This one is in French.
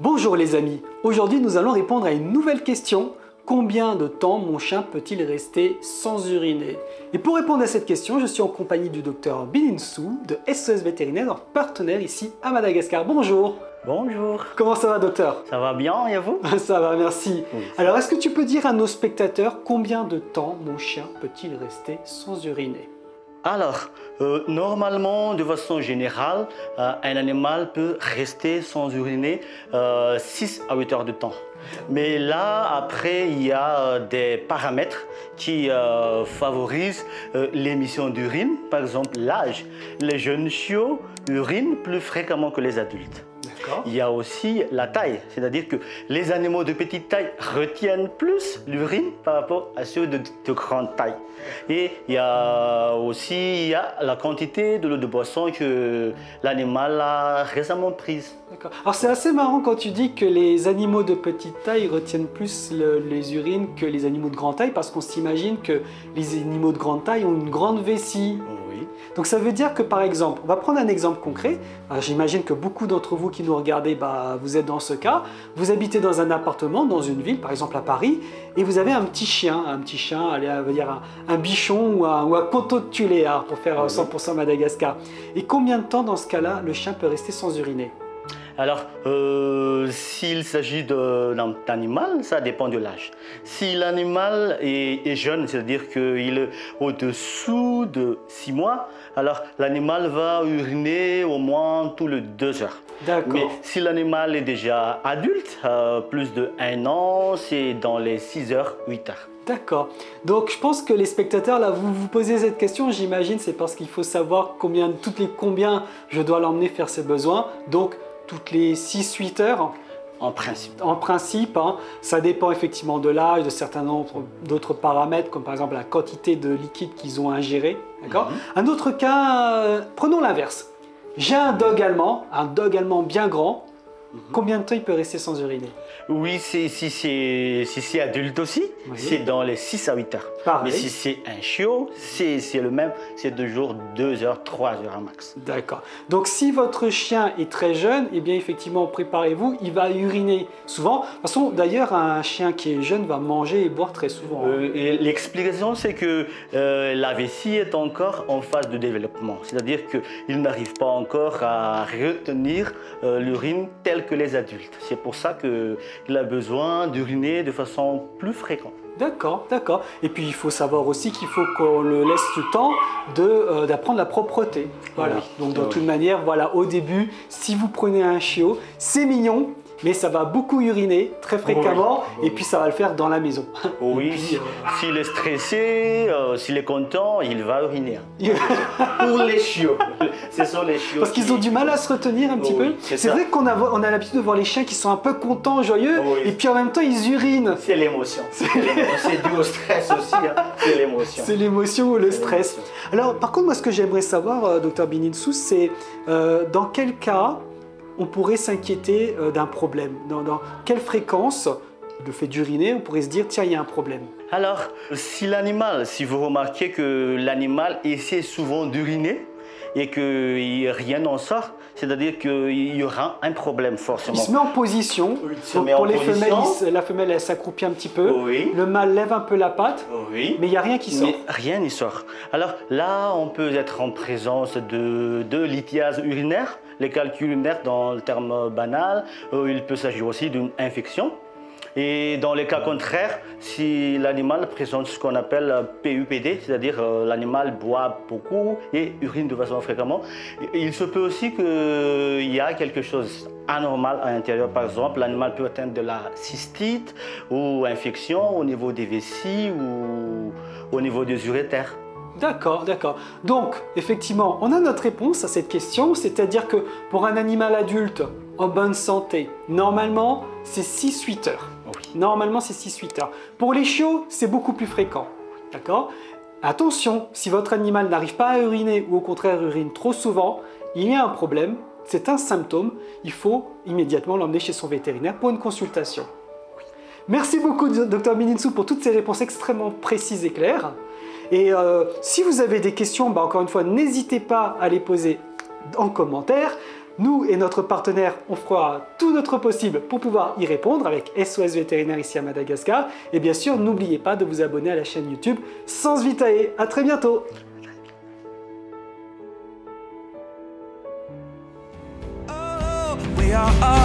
Bonjour les amis, aujourd'hui nous allons répondre à une nouvelle question. Combien de temps mon chien peut-il rester sans uriner Et pour répondre à cette question, je suis en compagnie du docteur Bininsou de SOS Vétérinaire, notre partenaire ici à Madagascar. Bonjour Bonjour, Comment ça va docteur? Ça va bien et vous? Ça va, merci. Oui. Alors est-ce que tu peux dire à nos spectateurs combien de temps mon chien peut-il rester sans uriner? Alors, euh, normalement, de façon générale, euh, un animal peut rester sans uriner 6 à 8 heures de temps. Mais là, après, il y a euh, des paramètres qui euh, favorisent euh, l'émission d'urine. Par exemple, l'âge. Les jeunes chiots urinent plus fréquemment que les adultes. Il y a aussi la taille, c'est-à-dire que les animaux de petite taille retiennent plus l'urine par rapport à ceux de, de grande taille. Et il y a aussi il y a la quantité de l'eau de boisson que l'animal a récemment prise. Alors c'est assez marrant quand tu dis que les animaux de petite taille retiennent plus le- les urines que les animaux de grande taille parce qu'on s'imagine que les animaux de grande taille ont une grande vessie. Oui. Donc ça veut dire que par exemple, on va prendre un exemple concret. Alors, J'imagine que beaucoup d'entre vous qui nous regardez, bah, vous êtes dans ce cas. Vous habitez dans un appartement, dans une ville, par exemple à Paris, et vous avez un petit chien, un petit chien, allez, va dire un, un bichon ou un, ou un coteau de tuléar pour faire euh, Oui. 100% Madagascar. Et combien de temps dans ce cas-là le chien peut rester sans uriner? Alors, euh, s'il s'agit d'un animal, ça dépend de l'âge. Si l'animal est, est jeune, c'est-à-dire qu'il est au-dessous de 6 mois, alors l'animal va uriner au moins tous les 2 heures. D'accord. Mais si l'animal est déjà adulte, euh, plus de 1 an, c'est dans les 6 heures, 8 heures. D'accord. Donc je pense que les spectateurs, là, vous vous posez cette question, j'imagine, c'est parce qu'il faut savoir combien, toutes les combien je dois l'emmener faire ses besoins. Donc toutes les 6-8 heures, En principe. en principe, hein, ça dépend effectivement de l'âge, de certains nombres d'autres paramètres, comme par exemple la quantité de liquide qu'ils ont ingéré. D'accord Un autre cas, euh, prenons l'inverse. J'ai un dog allemand, un dog allemand bien grand. Combien de temps il peut rester sans uriner Oui, si c'est si c'est adulte aussi, Oui. c'est dans les 6 à 8 heures. Pareil. Mais si c'est un chiot, c'est le même, c'est deux jours, 2 heures, 3 heures à max. D'accord. Donc si votre chien est très jeune, eh bien effectivement préparez-vous, il va uriner souvent. De toute façon, d'ailleurs, un chien qui est jeune va manger et boire très souvent. hein. Euh, et L'explication, c'est que euh, la vessie est encore en phase de développement. C'est-à-dire qu'il n'arrive pas encore à retenir euh, l'urine telle que les adultes. C'est pour ça qu'il a besoin d'uriner de façon plus fréquente. D'accord, d'accord. Et puis il faut savoir aussi qu'il faut qu'on le laisse du temps euh, d'apprendre la propreté. Voilà. Oui. Donc de Oui. toute manière, voilà, au début, si vous prenez un chiot, c'est mignon, mais ça va beaucoup uriner très fréquemment, Oui. et puis ça va le faire dans la maison. Oui, euh, s'il est stressé, euh, s'il est content, il va uriner. Pour les chiots. Ce sont les chiots. Parce qu'ils qui- ont du mal à se retenir un petit Oui, peu. c'est vrai qu'on a, on a l'habitude de voir les chiens qui sont un peu contents, joyeux, Oui. et puis en même temps ils urinent. C'est l'émotion. C'est dû au stress aussi. hein. C'est l'émotion. C'est l'émotion ou le stress. Alors, par contre, moi, ce que j'aimerais savoir, euh, docteur Bininsou, c'est euh, dans quel cas on pourrait s'inquiéter euh, d'un problème dans, dans quelle fréquence le fait d'uriner, on pourrait se dire, tiens, il y a un problème. Alors, si l'animal, si vous remarquez que l'animal essaie souvent d'uriner et que rien n'en sort, c'est-à-dire qu'il y aura un problème Il forcément. se met en position. Il se met pour en les position. femelles, il la femelle, elle s'accroupit un petit peu. Oui. Le mâle lève un peu la patte, Oui. mais il n'y a rien qui sort. Mais rien n'y sort. Alors là, on peut être en présence de, de lithiase urinaire, les calculs urinaires dans le terme banal. Euh, il peut s'agir aussi d'une infection. Et dans les cas contraires, si l'animal présente ce qu'on appelle PUPD, c'est-à-dire euh, l'animal boit beaucoup et urine de façon fréquemment, il se peut aussi qu'il y a quelque chose anormal à l'intérieur. Par exemple, l'animal peut atteindre de la cystite ou infection au niveau des vessies ou au niveau des urétères. D'accord, d'accord. Donc, effectivement, on a notre réponse à cette question, c'est-à-dire que pour un animal adulte en bonne santé, normalement, c'est 6-8 heures. Normalement, c'est 6-8 heures. Pour les chiots, c'est beaucoup plus fréquent. D'accord? Attention, si votre animal n'arrive pas à uriner ou au contraire urine trop souvent, il y a un problème, c'est un symptôme, il faut immédiatement l'emmener chez son vétérinaire pour une consultation. Merci beaucoup, Dr Mininsou, pour toutes ces réponses extrêmement précises et claires. Et euh, si vous avez des questions, bah, encore une fois, n'hésitez pas à les poser en commentaire. Nous et notre partenaire, on fera tout notre possible pour pouvoir y répondre avec SOS Vétérinaire ici à Madagascar. Et bien sûr, n'oubliez pas de vous abonner à la chaîne YouTube Sans Vitae. À très bientôt Oh,